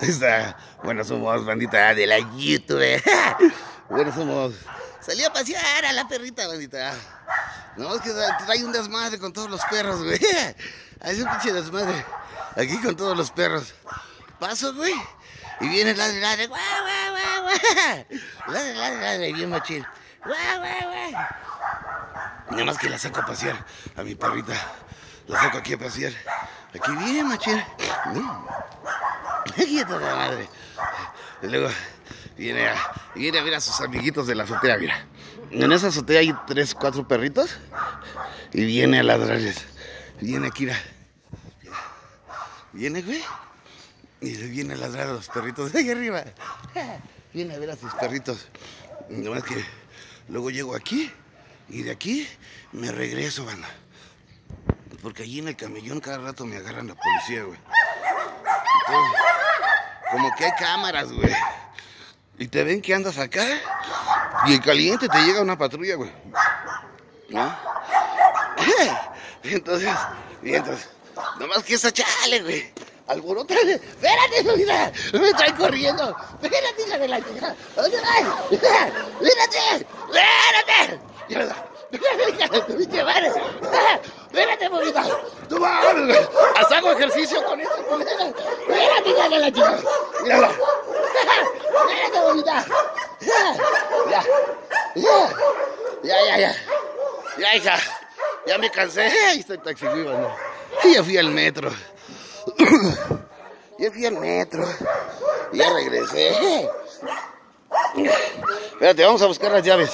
Está, bueno, somos bandita de la YouTube. Bueno, somos. Salí a pasear a la perrita, bandita. No, es que trae un desmadre con todos los perros, güey. Hay un pinche desmadre. Aquí con todos los perros. Paso, güey. Y viene la de ladre, guau, guau, guau, guau. Ladre, ladre, ladre, bien machín. Guau, guau, guau. Nada más que la saco a pasear a mi perrita. La saco aquí a pasear. Aquí bien, machín. Está la madre. Luego viene a, viene a ver a sus amiguitos de la azotea, mira. En esa azotea hay tres, cuatro perritos. Y viene a ladrarles. Viene aquí, mira. Viene, güey. Y le viene a ladrar a los perritos de ahí arriba. Viene a ver a sus perritos. Nada más que luego llego aquí y de aquí me regreso, banda. Porque allí en el camellón cada rato me agarran la policía, güey. Entonces, como que hay cámaras, güey. Y te ven que andas acá. Y en caliente te llega una patrulla, güey. ¿No? Entonces, y entonces, nomás que esa chale, güey. Alboroto. Espérate, mira. Me traen corriendo. Espérate, hija de la chica. ¿Dónde vas? Espérate. Espérate. Espérate, bonita. Tú vas. Haz hago ejercicio con esa culera. Espérate, hija de la chica. Mírala. Espérate, bonita. Ya. Ya. Ya, ya, ya. Ya, hija. Ya me cansé. Está el taxi, güey, no. Y ya fui al metro. Ya fui al metro. Y ya regresé. Espérate, vamos a buscar las llaves.